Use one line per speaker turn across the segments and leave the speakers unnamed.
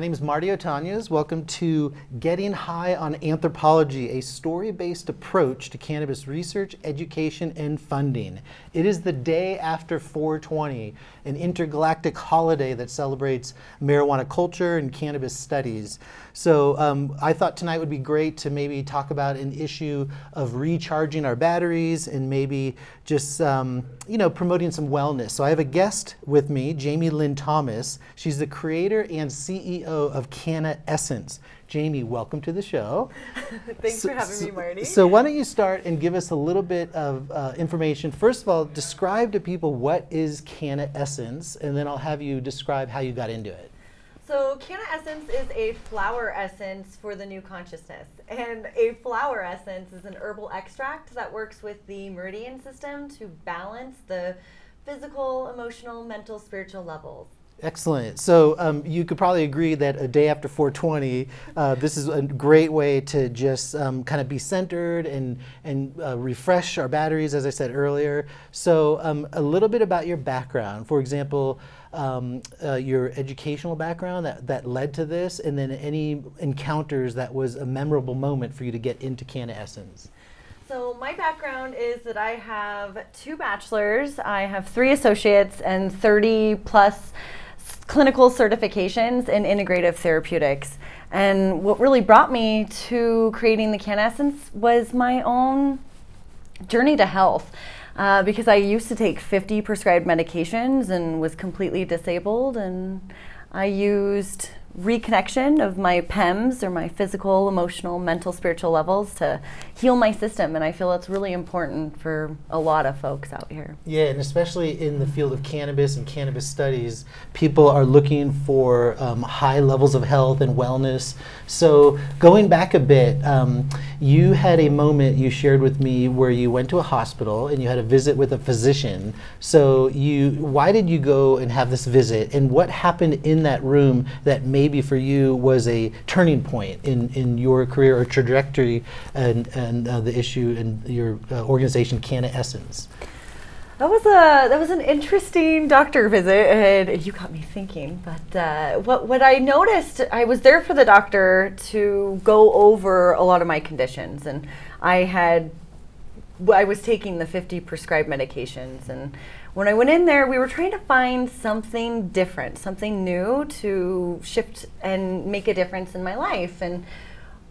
name is Marty Otañez. Welcome to Getting High on Anthropology, a story based approach to cannabis research, education, and funding. It is the day after 420, an intergalactic holiday that celebrates marijuana culture and cannabis studies. So um, I thought tonight would be great to maybe talk about an issue of recharging our batteries and maybe just um, you know promoting some wellness. So I have a guest with me, Jamie Lynn Thomas. She's the creator and CEO of Canna Essence. Jamie, welcome to the show.
Thanks so, for having
so,
me, Marty.
So why don't you start and give us a little bit of uh, information. First of all, describe to people what is Canna Essence, and then I'll have you describe how you got into it.
So, Canna Essence is a flower essence for the new consciousness. And a flower essence is an herbal extract that works with the meridian system to balance the physical, emotional, mental, spiritual levels.
Excellent. So um, you could probably agree that a day after 420, uh, this is a great way to just um, kind of be centered and and uh, refresh our batteries, as I said earlier. So um, a little bit about your background. For example, um, uh, your educational background that, that led to this, and then any encounters that was a memorable moment for you to get into Canna Essence.
So my background is that I have two bachelors, I have three associates, and 30 plus clinical certifications in integrative therapeutics. And what really brought me to creating the Canna Essence was my own journey to health. Uh, because I used to take 50 prescribed medications and was completely disabled, and I used reconnection of my PEMs or my physical, emotional, mental, spiritual levels to heal my system. And I feel that's really important for a lot of folks out here.
Yeah, and especially in the field of cannabis and cannabis studies, people are looking for um, high levels of health and wellness. So, going back a bit, um, you had a moment you shared with me where you went to a hospital and you had a visit with a physician. So, you why did you go and have this visit, and what happened in that room that made maybe for you was a turning point in, in your career or trajectory and, and uh, the issue in your uh, organization, Canna Essence?
That was a that was an interesting doctor visit, and you got me thinking. But uh, what what I noticed, I was there for the doctor to go over a lot of my conditions, and I had I was taking the 50 prescribed medications. And when I went in there, we were trying to find something different, something new to shift and make a difference in my life. And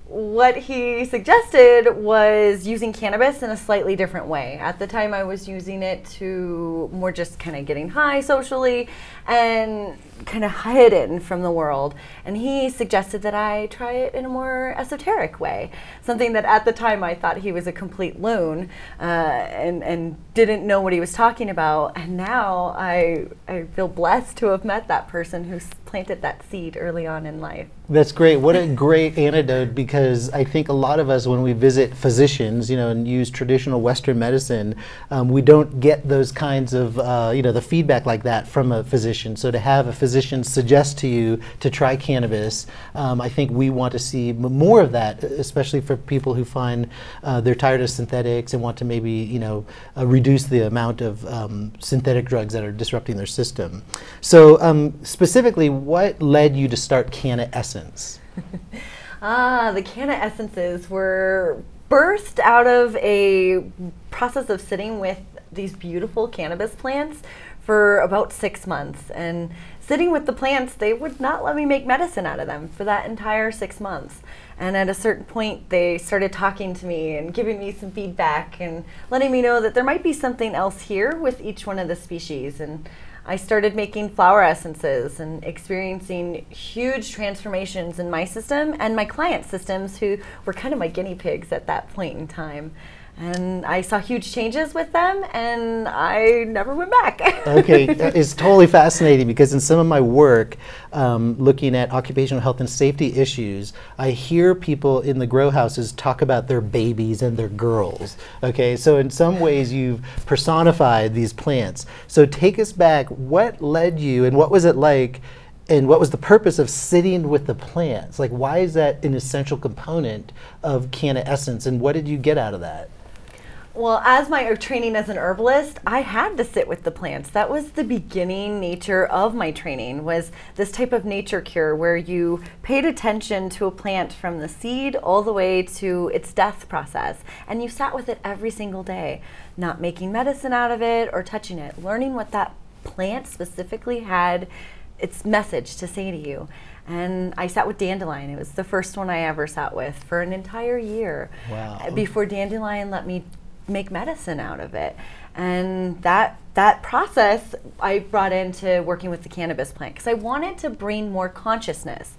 what he suggested was using cannabis in a slightly different way. At the time, I was using it to more just kind of getting high socially and kind of hidden from the world. And he suggested that I try it in a more esoteric way, something that at the time I thought he was a complete loon uh, and, and didn't know what he was talking about. And now I, I feel blessed to have met that person who's planted that seed early on in life.
That's great. What a great antidote because I think a lot of us, when we visit physicians, you know, and use traditional Western medicine, um, we don't get those kinds of, uh, you know, the feedback like that from a physician. So to have a physician suggest to you to try cannabis, um, I think we want to see more of that, especially for people who find uh, they're tired of synthetics and want to maybe, you know, uh, reduce the amount of um, synthetic drugs that are disrupting their system. So um, specifically, what led you to start Canna Essence?
ah, the Canna Essences were burst out of a process of sitting with these beautiful cannabis plants for about six months. And sitting with the plants, they would not let me make medicine out of them for that entire six months. And at a certain point, they started talking to me and giving me some feedback and letting me know that there might be something else here with each one of the species. And I started making flower essences and experiencing huge transformations in my system and my client systems, who were kind of my guinea pigs at that point in time and I saw huge changes with them, and I never went back.
okay, it's totally fascinating because in some of my work, um, looking at occupational health and safety issues, I hear people in the grow houses talk about their babies and their girls. Okay, so in some ways you've personified these plants. So take us back. What led you, and what was it like? and what was the purpose of sitting with the plants? Like, why is that an essential component of Canna Essence, and what did you get out of that?
Well, as my er, training as an herbalist, I had to sit with the plants. That was the beginning nature of my training was this type of nature cure where you paid attention to a plant from the seed all the way to its death process and you sat with it every single day, not making medicine out of it or touching it, learning what that plant specifically had its message to say to you. And I sat with dandelion. It was the first one I ever sat with for an entire year.
Wow.
Uh, before dandelion let me make medicine out of it. And that that process I brought into working with the cannabis plant because I wanted to bring more consciousness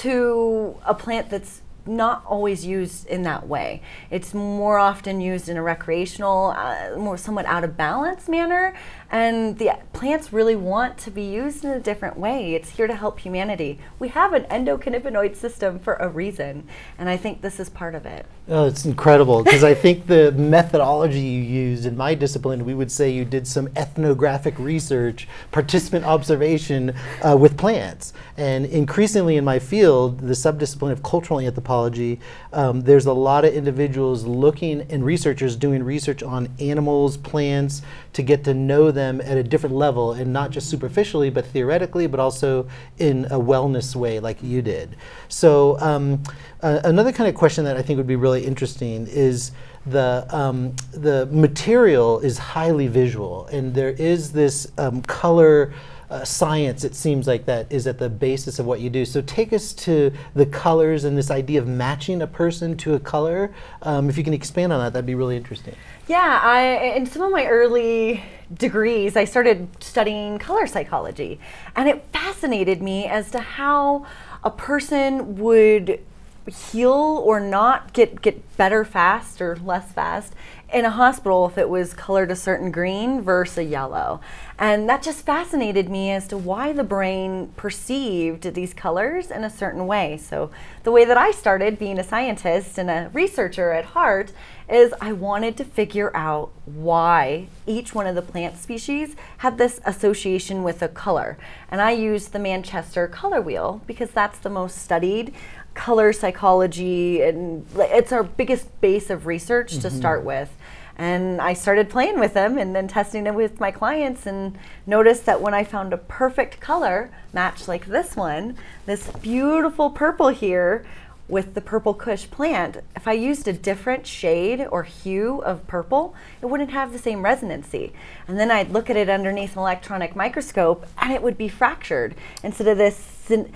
to a plant that's not always used in that way. It's more often used in a recreational, uh, more somewhat out of balance manner. And the plants really want to be used in a different way. It's here to help humanity. We have an endocannabinoid system for a reason, and I think this is part of it.
Oh, it's incredible because I think the methodology you used in my discipline, we would say you did some ethnographic research, participant observation uh, with plants. And increasingly in my field, the subdiscipline of cultural anthropology, um, there's a lot of individuals looking and researchers doing research on animals, plants, to get to know them at a different level and not just superficially, but theoretically, but also in a wellness way like you did. So um, uh, another kind of question that I think would be really interesting is the um, the material is highly visual, and there is this um, color. Uh, science, it seems like that is at the basis of what you do. So take us to the colors and this idea of matching a person to a color. Um, if you can expand on that, that'd be really interesting.
Yeah, I in some of my early degrees, I started studying color psychology, and it fascinated me as to how a person would heal or not get get better fast or less fast in a hospital if it was colored a certain green versus a yellow. And that just fascinated me as to why the brain perceived these colors in a certain way. So, the way that I started being a scientist and a researcher at heart is I wanted to figure out why each one of the plant species had this association with a color. And I used the Manchester color wheel because that's the most studied color psychology and it's our biggest base of research mm-hmm. to start with and I started playing with them and then testing it with my clients and noticed that when I found a perfect color match like this one, this beautiful purple here with the purple kush plant, if I used a different shade or hue of purple, it wouldn't have the same resonancy. And then I'd look at it underneath an electronic microscope and it would be fractured. Instead of this syn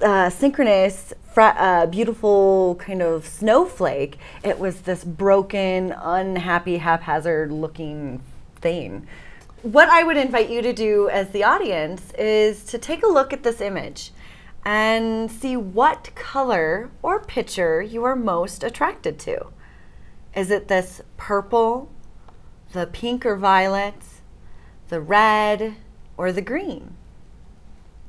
uh, synchronous, uh, beautiful kind of snowflake, it was this broken, unhappy, haphazard looking thing. What I would invite you to do as the audience is to take a look at this image and see what color or picture you are most attracted to. Is it this purple, the pink or violet, the red, or the green?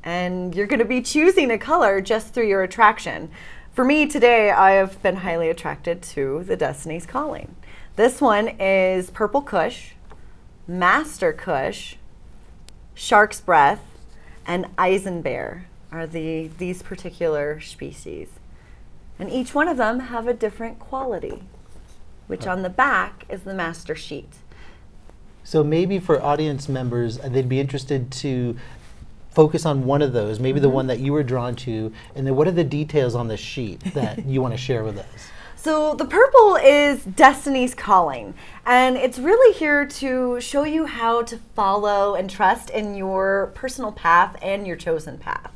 And you're going to be choosing a color just through your attraction. For me today, I have been highly attracted to the Destiny's Calling. This one is Purple Kush, Master Kush, Shark's Breath, and Eisenbear are the these particular species. And each one of them have a different quality, which on the back is the master sheet.
So maybe for audience members, uh, they'd be interested to focus on one of those, maybe mm -hmm. the mm-hmm. one that you were drawn to, and then what are the details on the sheet that you want to share with us?
So the purple is Destiny's Calling, and it's really here to show you how to follow and trust in your personal path and your chosen path.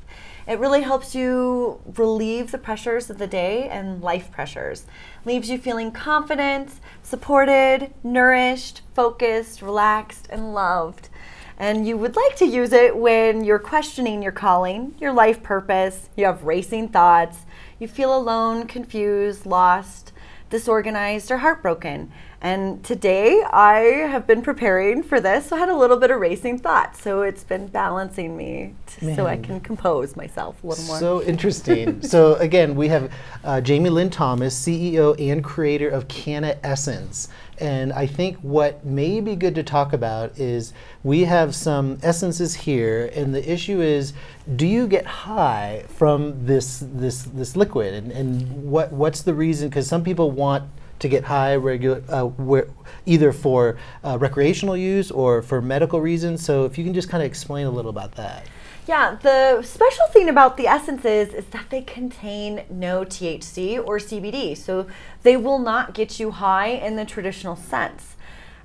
It really helps you relieve the pressures of the day and life pressures. Leaves you feeling confident, supported, nourished, focused, relaxed, and loved. And you would like to use it when you're questioning your calling, your life purpose, you have racing thoughts, you feel alone, confused, lost, disorganized, or heartbroken. And today I have been preparing for this, so I had a little bit of racing thoughts. So it's been balancing me so I can compose myself a little more.
So interesting. so again, we have uh, Jamie Lynn Thomas, CEO and creator of Canna Essence. And I think what may be good to talk about is we have some essences here, and the issue is, do you get high from this this this liquid, and, and what what's the reason? Because some people want to get high regular, uh, where, either for uh, recreational use or for medical reasons. So if you can just kind of explain a little about that.
Yeah, the special thing about the essences is that they contain no THC or CBD, so they will not get you high in the traditional sense.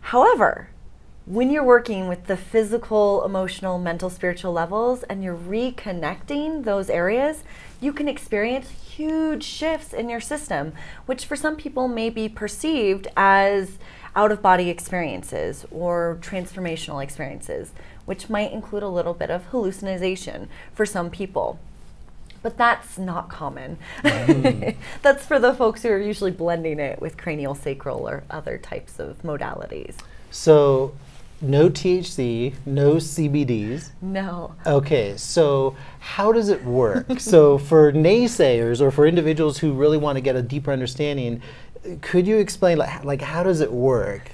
However, when you're working with the physical, emotional, mental, spiritual levels and you're reconnecting those areas, you can experience huge shifts in your system, which for some people may be perceived as out of body experiences or transformational experiences, which might include a little bit of hallucination for some people. But that's not common. Mm. that's for the folks who are usually blending it with cranial sacral or other types of modalities.
So, no THC, no CBDs.
No.
Okay, so how does it work? so, for naysayers or for individuals who really want to get a deeper understanding, could you explain like, like how does it work?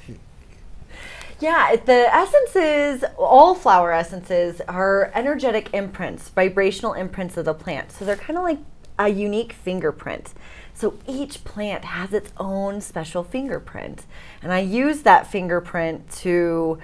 Yeah, the essences, all flower essences are energetic imprints, vibrational imprints of the plant. So they're kind of like a unique fingerprint. So each plant has its own special fingerprint. And I use that fingerprint to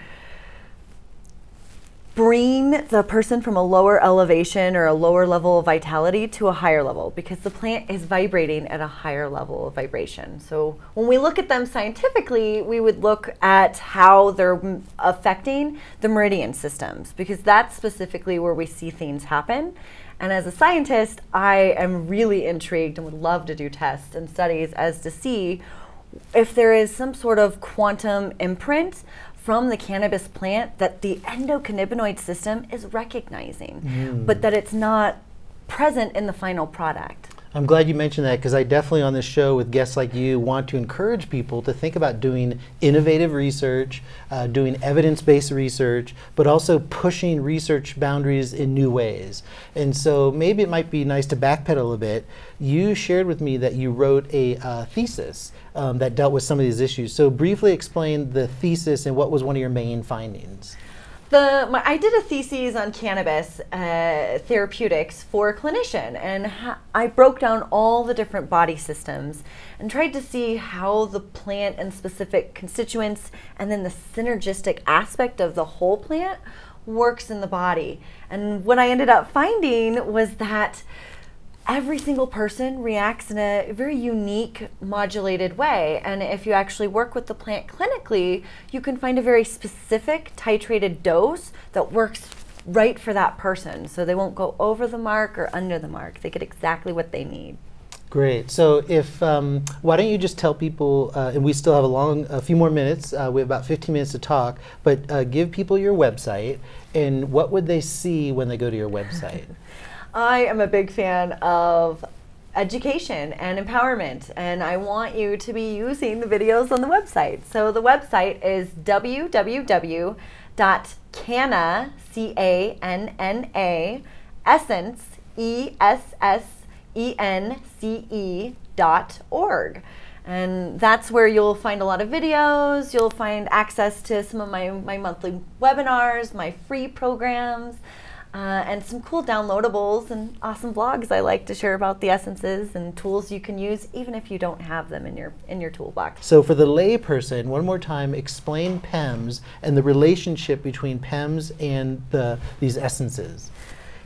bring the person from a lower elevation or a lower level of vitality to a higher level because the plant is vibrating at a higher level of vibration. So when we look at them scientifically, we would look at how they're affecting the meridian systems because that's specifically where we see things happen. And as a scientist, I am really intrigued and would love to do tests and studies as to see if there is some sort of quantum imprint from the cannabis plant that the endocannabinoid system is recognizing, mm. but that it's not present in the final product.
I'm glad you mentioned that because I definitely on this show with guests like you want to encourage people to think about doing innovative research, uh, doing evidence-based research, but also pushing research boundaries in new ways. And so maybe it might be nice to backpedal a bit. You shared with me that you wrote a uh, thesis um, that dealt with some of these issues. So briefly explain the thesis and what was one of your main findings.
The, my, I did a thesis on cannabis uh, therapeutics for a clinician, and I broke down all the different body systems and tried to see how the plant and specific constituents, and then the synergistic aspect of the whole plant works in the body. And what I ended up finding was that every single person reacts in a very unique modulated way and if you actually work with the plant clinically you can find a very specific titrated dose that works right for that person so they won't go over the mark or under the mark they get exactly what they need
Great. So, if um, why don't you just tell people, uh, and we still have a long, a few more minutes. Uh, we have about 15 minutes to talk, but uh, give people your website, and what would they see when they go to your website?
I am a big fan of education and empowerment, and I want you to be using the videos on the website. So the website is www.canna, C-A-N-N-A, essence, E-S-S-E-N-C-E dot org. And that's where you'll find a lot of videos. You'll find access to some of my, my monthly webinars, my free programs, uh, and some cool downloadables and awesome blogs I like to share about the essences and tools you can use even if you don't have them in your in your toolbox.
So for the layperson, one more time, explain PEMS and the relationship between PEMS and the these essences.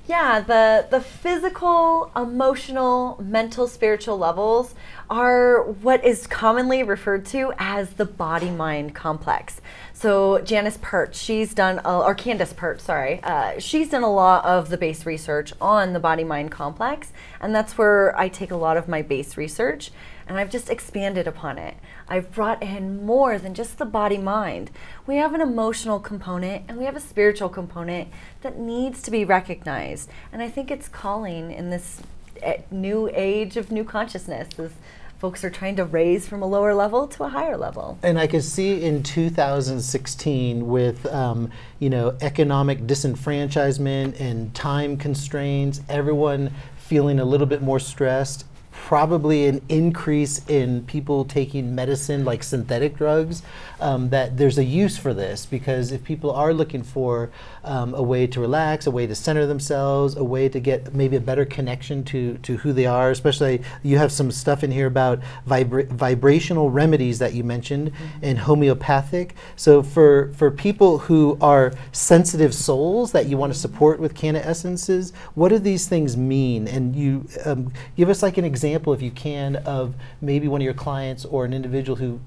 Yeah, the, the physical, emotional, mental, spiritual levels are what is commonly referred to as the body mind complex. So Janice Pert, she's done, a, or Candace Pert, sorry, uh, she's done a lot of the base research on the body mind complex, and that's where I take a lot of my base research, and I've just expanded upon it. I've brought in more than just the body mind. We have an emotional component and we have a spiritual component that needs to be recognized, and I think it's calling in this eh, new age of new consciousness. Is folks are trying to raise from a lower level to a higher level.
And I could see in 2016 with um, you know economic disenfranchisement and time constraints, everyone feeling a little bit more stressed probably an increase in people taking medicine like synthetic drugs, um, that there's a use for this because if people are looking for um, a way to relax, a way to center themselves, a way to get maybe a better connection to, to who they are, especially you have some stuff in here about vibra- vibrational remedies that you mentioned mm-hmm. and homeopathic. So for, for people who are sensitive souls that you want to support with Canna Essences, what do these things mean? And you um, give us like an example, if you can, of maybe one of your clients or an individual who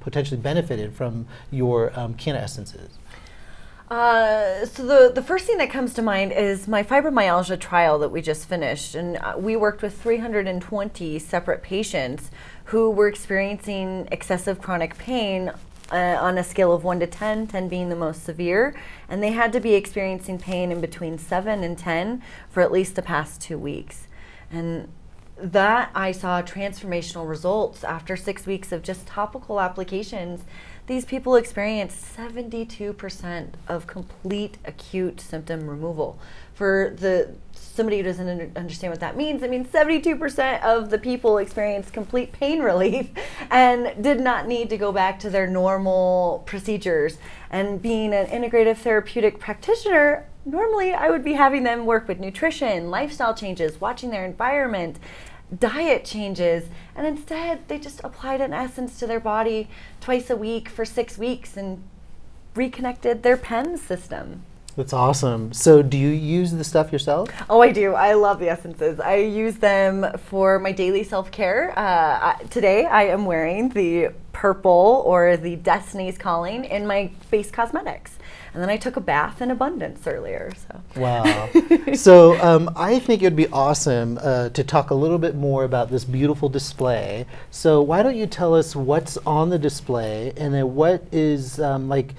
potentially benefited from your um, Canna Essences.
Uh, so the, the first thing that comes to mind is my fibromyalgia trial that we just finished and uh, we worked with 320 separate patients who were experiencing excessive chronic pain uh, on a scale of 1 to 10, 10 being the most severe, and they had to be experiencing pain in between 7 and 10 for at least the past two weeks. And that I saw transformational results after six weeks of just topical applications these people experienced 72% of complete acute symptom removal. For the somebody who doesn't understand what that means, it means 72% of the people experienced complete pain relief and did not need to go back to their normal procedures. And being an integrative therapeutic practitioner, normally I would be having them work with nutrition, lifestyle changes, watching their environment, diet changes and instead they just applied an essence to their body twice a week for six weeks and reconnected their pen system
that's awesome. So, do you use the stuff yourself?
Oh, I do. I love the essences. I use them for my daily self care. Uh, today, I am wearing the purple or the Destiny's Calling in my face cosmetics. And then I took a bath in abundance earlier. So
wow. so um, I think it would be awesome uh, to talk a little bit more about this beautiful display. So why don't you tell us what's on the display and then what is um, like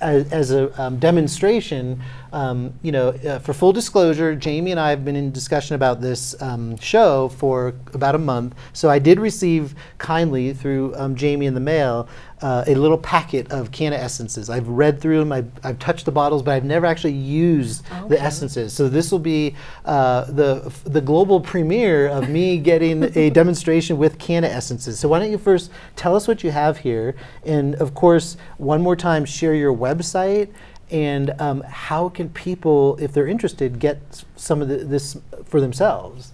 as, as a um, demonstration, um, you know, uh, for full disclosure, Jamie and I have been in discussion about this um, show for about a month. So I did receive kindly through um, Jamie in the mail uh, a little packet of Canna essences. I've read through them, I've, I've touched the bottles, but I've never actually used okay. the essences. So this will be uh, the, the global premiere of me getting a demonstration with Canna essences. So why don't you first tell us what you have here, and of course, one more time, share your website and um, how can people, if they're interested, get some of the, this for themselves?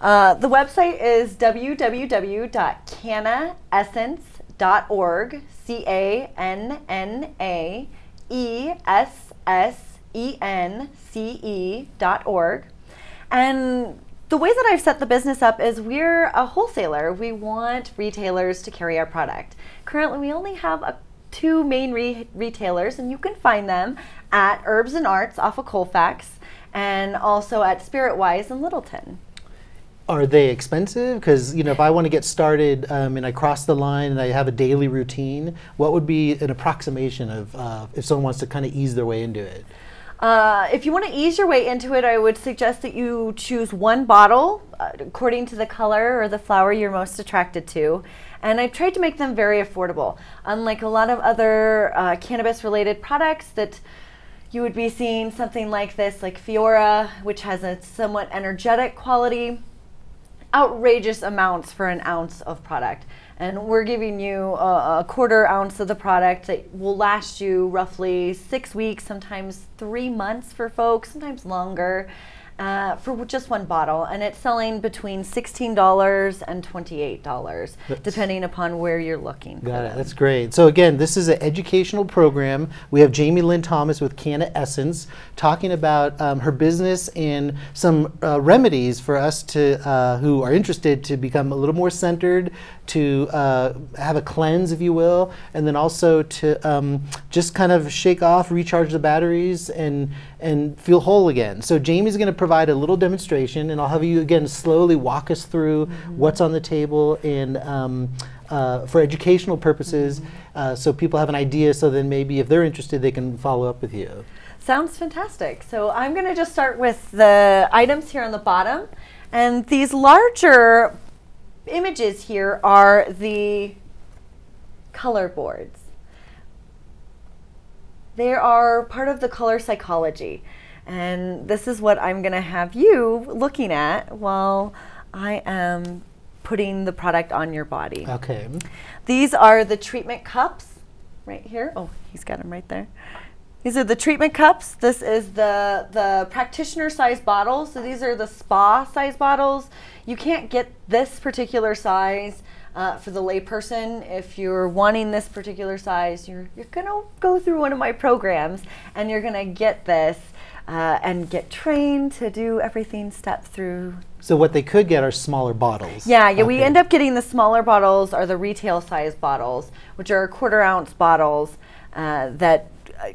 Uh, the website is www.cannaessence.com org, C A N N A E S S E N C E dot org. And the way that I've set the business up is we're a wholesaler. We want retailers to carry our product. Currently, we only have a, two main re- retailers, and you can find them at Herbs and Arts off of Colfax and also at Spiritwise in Littleton.
Are they expensive? Because you know, if I want to get started um, and I cross the line and I have a daily routine, what would be an approximation of uh, if someone wants to kind of ease their way into it?
Uh, if you want to ease your way into it, I would suggest that you choose one bottle uh, according to the color or the flower you're most attracted to. And I've tried to make them very affordable. Unlike a lot of other uh, cannabis related products that you would be seeing something like this, like Fiora, which has a somewhat energetic quality outrageous amounts for an ounce of product. And we're giving you a, a, quarter ounce of the product that will last you roughly six weeks, sometimes three months for folks, sometimes longer uh, for just one bottle, and it's selling between sixteen dollars and twenty-eight dollars, depending upon where you're looking.
Got it. That's great. So again, this is an educational program. We have Jamie Lynn Thomas with Canna Essence talking about um, her business and some uh, remedies for us to uh, who are interested to become a little more centered, to uh, have a cleanse, if you will, and then also to um, just kind of shake off, recharge the batteries, and and feel whole again. So Jamie's going to provide a little demonstration, and I'll have you again slowly walk us through mm-hmm. what's on the table and. Um, uh, for educational purposes, mm-hmm. uh, so people have an idea. So then maybe if they're interested, they can follow up with you.
Sounds fantastic. So I'm going to just start with the items here on the bottom, and these larger images here are the color boards. They are part of the color psychology. And this is what I'm going to have you looking at while I am putting the product on your body.
Okay.
These are the treatment cups right here. Oh, he's got them right there. These are the treatment cups. This is the the practitioner size bottles. So these are the spa size bottles. You can't get this particular size uh, for the layperson. If you're wanting this particular size, you're you're gonna go through one of my programs and you're gonna get this uh, and get trained to do everything step through.
So what they could get are smaller bottles.
Yeah, yeah. We
Okay.
end up getting the smaller bottles are the retail size bottles, which are quarter ounce bottles uh, that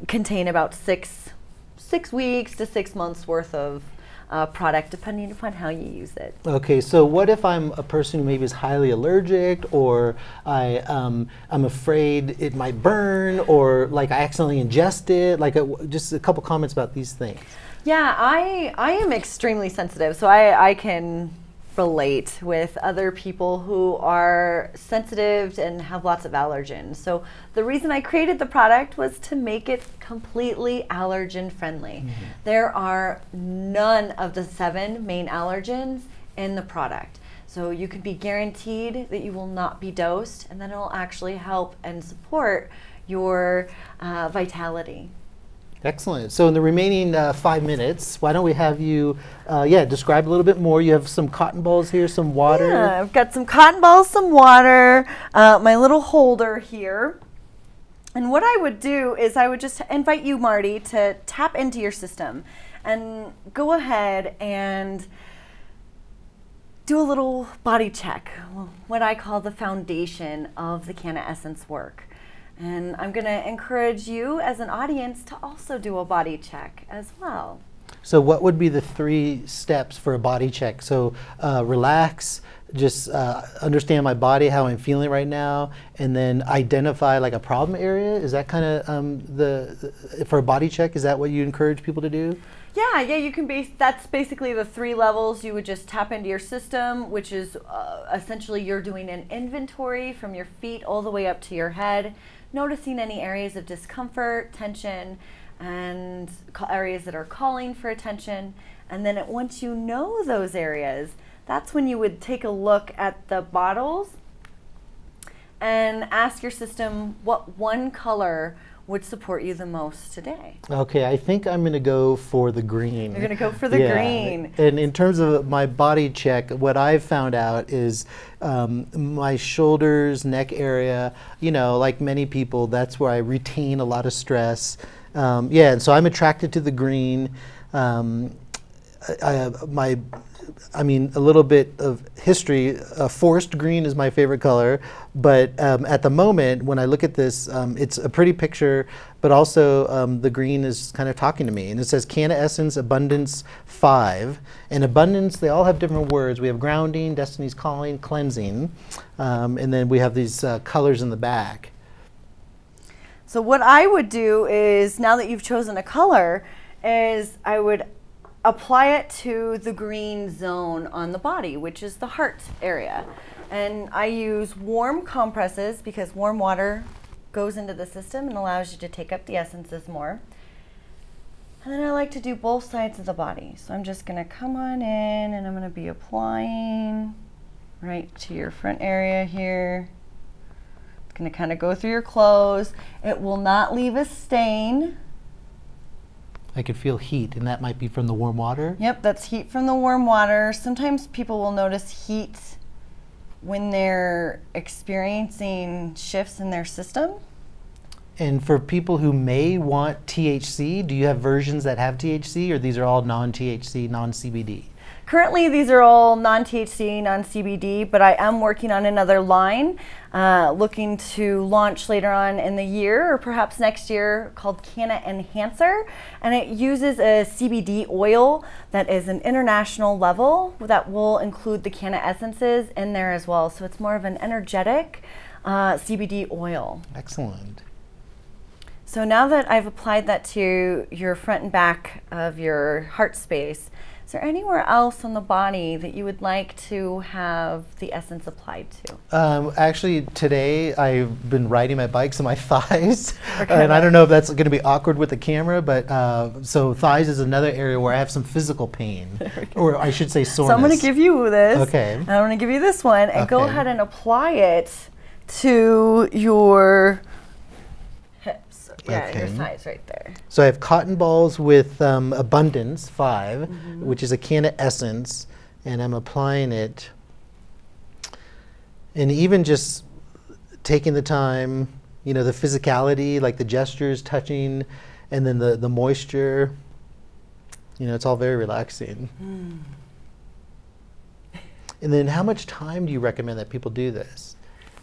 contain about six six weeks to six months worth of uh, product, depending upon how you use it.
Okay, so what if I'm a person who maybe is highly allergic, or I um, I'm afraid it might burn, or like I accidentally ingest it? Like a, just a couple comments about these things.
Yeah, I I am extremely sensitive, so I I can relate with other people who are sensitive and have lots of allergens. So the reason I created the product was to make it completely allergen friendly. There are none of the seven main allergens in the product. So you can be guaranteed that you will not be dosed and then it will actually help and support your uh, vitality.
Excellent. So in the remaining uh, five minutes, why don't we have you, uh, yeah, describe a little bit more. You have some cotton balls here, some water.
Yeah, I've got some cotton balls, some water, uh, my little holder here. And what I would do is I would just invite you, Marty, to tap into your system and go ahead and do a little body check, what I call the foundation of the Canna Essence work. And I'm going to encourage you as an audience to also do a body check as well.
So what would be the three steps for a body check? So uh, relax, just uh, understand my body, how I'm feeling right now, and then identify like a problem area. Is that kind of um, the, the for a body check? Is that what you encourage people to do?
Yeah, yeah, you can base that's basically the three levels. You would just tap into your system, which is uh, essentially you're doing an inventory from your feet all the way up to your head, noticing any areas of discomfort, tension, and areas that are calling for attention. And then it, once you know those areas, that's when you would take a look at the bottles and ask your system what one color would support you the most today.
Okay, I think I'm going to go for the green.
You're gonna go for the green.
And in terms of my body check, what I've found out is um, my shoulders, neck area, you know, like many people, that's where I retain a lot of stress. Um, yeah, and so I'm attracted to the green. Um, I, my, I mean, a little bit of history. Uh, forest green is my favorite color, but um, at the moment, when I look at this, um, it's a pretty picture, but also um, the green is kind of talking to me. And it says Canna Essence Abundance 5. And abundance, they all have different words. We have grounding, Destiny's Calling, cleansing, um, and then we have these uh, colors in the back.
So what I would do is now that you've chosen a color is I would apply it to the green zone on the body, which is the heart area. And I use warm compresses because warm water goes into the system and allows you to take up the essences more. And then I like to do both sides of the body. So I'm just going to come on in and I'm going to be applying right to your front area here. It's going to kind of go through your clothes. It will not leave a stain.
I could feel heat, and that might be from the warm water.
Yep, that's heat from the warm water. Sometimes people will notice heat when they're experiencing shifts in their system.
And for people who may want THC, do you have versions that have THC, or these are all non-THC, non-CBD?
Currently, these are all non THC, non CBD, but I am working on another line, uh, looking to launch later on in the year or perhaps next year called Canna Enhancer. And it uses a CBD oil that is an international level that will include the Canna essences in there as well. So it's more of an energetic uh, CBD oil.
Excellent.
So now that I've applied that to your front and back of your heart space, Is there anywhere else on the body that you would like to have the essence applied to?
Um, actually, today I've been riding my bike, so my thighs,
Okay.
and I don't know if that's going to be awkward with the camera, but uh, so thighs is another area where I have some physical pain, or I should say soreness.
So I'm going to give you this.
Okay.
And I'm going to give you this one, and go ahead and apply it to your Yeah, your
Okay.
thighs right there.
So I have cotton balls with um, Abundance 5,
Mm-hmm.
which is a Canna Essence, and I'm applying it. And even just taking the time, you know, the physicality, like the gestures, touching, and then the, the moisture, you know, it's all very relaxing.
Hmm.
And then how much time do you recommend that people do this?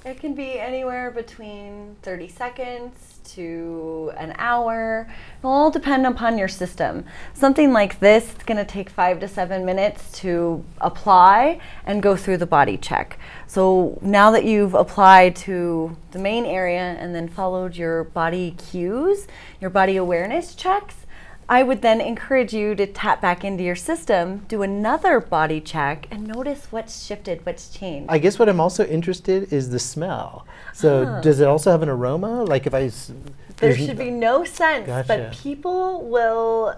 It can be anywhere between 30 seconds to an hour. It'll all depend upon your system. Something like this, it's going to take five to seven minutes to apply and go through the body check. So now that you've applied to the main area and then followed your body cues, your body awareness checks, I would then encourage you to tap back into your system, do another body check, and notice what's shifted, what's changed.
I guess what I'm also interested is the smell. So
Ah.
does it also have an aroma? Like if I
There should be no sense,
Gotcha.
but people will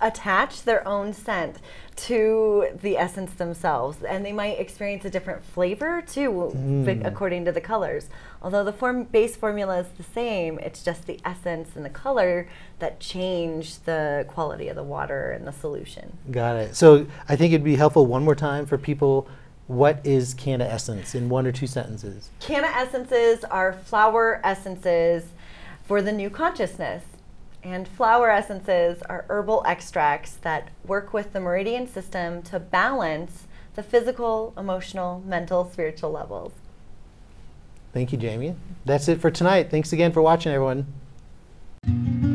attach their own scent to the essence themselves, and they might experience a different flavor too,
Mm.
according to the colors. Although the form base formula is the same, it's just the essence and the color that change the quality of the water and the solution.
Got it. So I think it'd be helpful one more time for people. What is Canna Essence in one or two sentences?
Canna essences are flower essences for the new consciousness. And flower essences are herbal extracts that work with the meridian system to balance the physical, emotional, mental, spiritual levels.
Thank you, Jamie. That's it for tonight. Thanks again for watching, everyone.